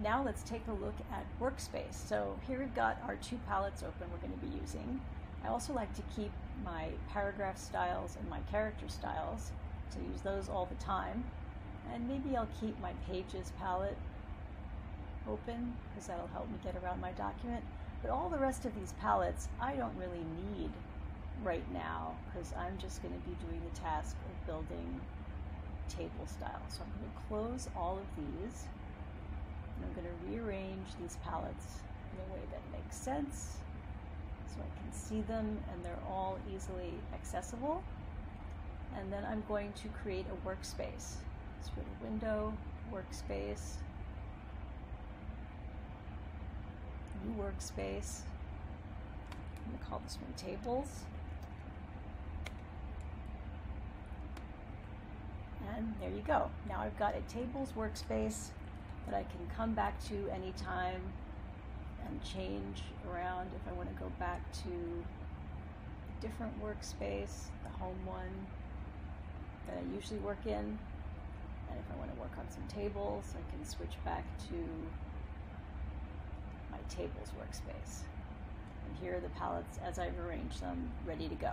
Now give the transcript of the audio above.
now let's take a look at workspace. So here we've got our two palettes open we're going to be using. I also like to keep my paragraph styles and my character styles, to use those all the time. And maybe I'll keep my pages palette open because that'll help me get around my document. But all the rest of these palettes I don't really need right now because I'm just going to be doing the task of building table style. So I'm going to close all of these going to rearrange these palettes in a way that makes sense so I can see them and they're all easily accessible. And then I'm going to create a workspace. To Window, Workspace, New Workspace. I'm going to call this one Tables. And there you go. Now I've got a tables workspace that I can come back to anytime and change around if I want to go back to a different workspace, the home one that I usually work in. And if I want to work on some tables, I can switch back to my tables workspace. And here are the palettes as I've arranged them, ready to go.